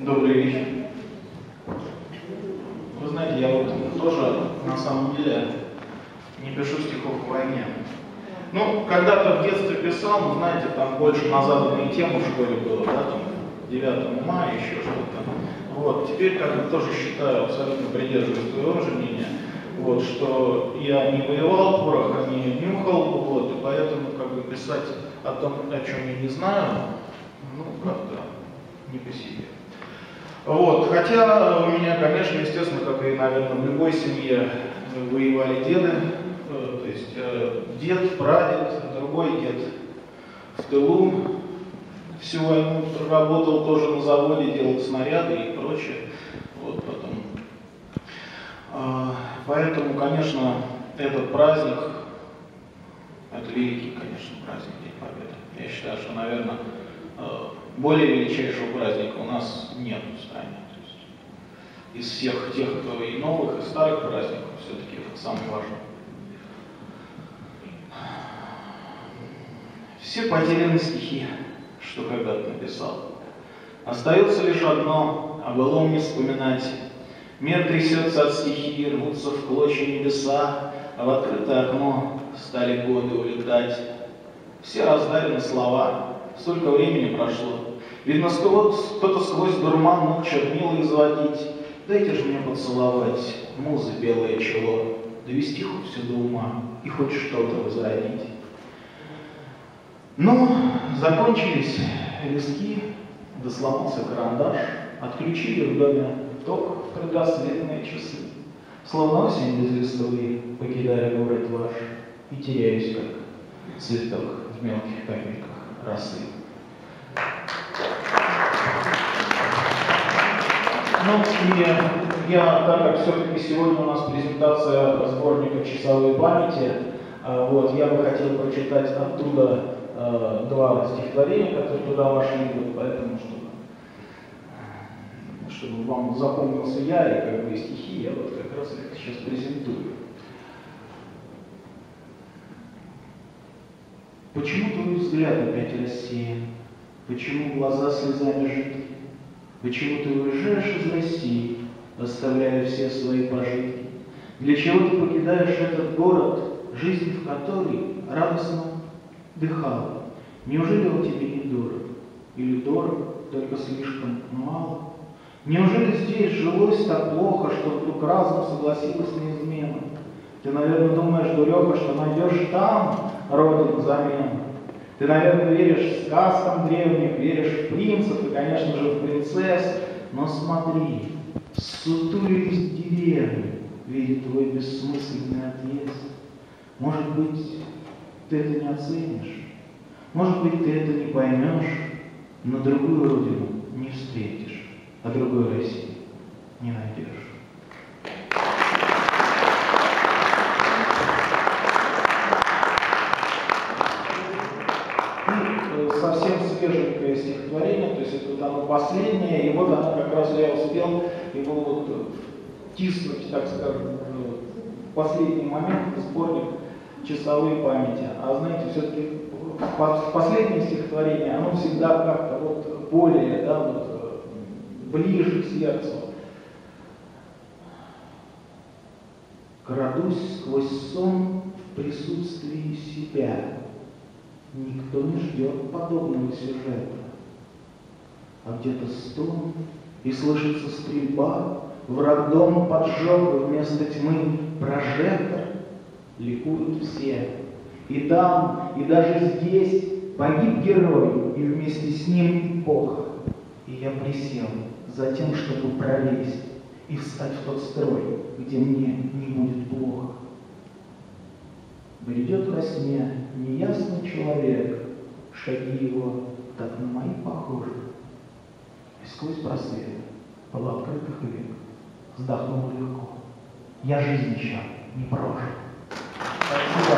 Добрый вечер. Вы знаете, я вот тоже на самом деле не пишу стихов о войне. Ну, когда-то в детстве писал, но знаете, там больше на заданные темы в школе было, да, там 9 мая, еще что-то. Вот, теперь как бы тоже считаю, абсолютно придерживаюсь твоего же мнения, вот, что я не воевал, пороха не нюхал, вот, и поэтому как бы писать о том, о чем я не знаю, ну, как-то не по себе. Вот, хотя у меня, конечно, естественно, как и, наверное, в любой семье воевали деды, э, то есть э, дед, прадед, другой дед в тылу, всю войну работал тоже на заводе, делал снаряды и прочее. Вот потом. А, поэтому, конечно, этот праздник, это великий, конечно, праздник День Победы. Я считаю, что, наверное, более величайшего праздника у нас нет в стране. То есть из всех тех, кто и новых, и старых праздников, все-таки это самый важный. Все потеряны стихи, что когда-то написал. Остается лишь одно, о былом не вспоминать. Мир трясется от стихии, рвутся в клочья небеса, а в открытое окно стали годы улетать. Все раздарены слова, столько времени прошло. Видно, кто-то сквозь дурман мог чернила изводить. Дайте же мне поцеловать, музы белое чело, довести хоть все до ума и хоть что-то возродить. Но закончились листки, да сломался карандаш, отключили в доме ток в предрассветные часы. Словно осень без покидая город ваш, и теряюсь, как цветок в мелких капельках росы. Ну и я, так как все-таки сегодня у нас презентация сборника «Часовой памяти», а, вот, я бы хотел прочитать оттуда э, два стихотворения, которые туда вошли, вот, поэтому, чтобы, чтобы вам запомнился я и как бы стихи, я вот как раз их сейчас презентую. Почему твой взгляд опять рассеян? Почему глаза слезами жидки? Почему ты уезжаешь из России, оставляя все свои пожитки? Для чего ты покидаешь этот город, жизнь в который радостно дыхала? Неужели он тебе не дорог? Или дорог, только слишком мало? Неужели здесь жилось так плохо, что вдруг разум согласилась на измену? Ты, наверное, думаешь, дуреха, что найдешь там родину замену. Ты, наверное, веришь в сказкам древних, веришь в принцев и, конечно же, в принцесс. Но смотри, сутулились деревни, видит твой бессмысленный отъезд. Может быть, ты это не оценишь, может быть, ты это не поймешь, но другую родину не встретишь, а другой России не найдешь. Свеженькое стихотворение, то есть это вот оно последнее, и вот оно как раз я успел его вот тиснуть, так скажем, в последний момент, в сборник часовые памяти. А знаете, все-таки последнее стихотворение, оно всегда как-то вот более, да, вот ближе к сердцу. Крадусь сквозь сон в присутствии себя, Никто не ждет подобного сюжета. А где-то стон, и слышится стрельба, Враг дома поджег вместо тьмы прожектор. Ликуют все. И там, и даже здесь погиб герой, и вместе с ним эпоха. И я присел за тем, чтобы пролезть и встать в тот строй, где мне не будет плохо. Бредет во сне неясный человек, Шаги его так на мои похожи. И сквозь просвет полуоткрытых век Вздохнул легко. Я жизнь еще не прожил. Спасибо.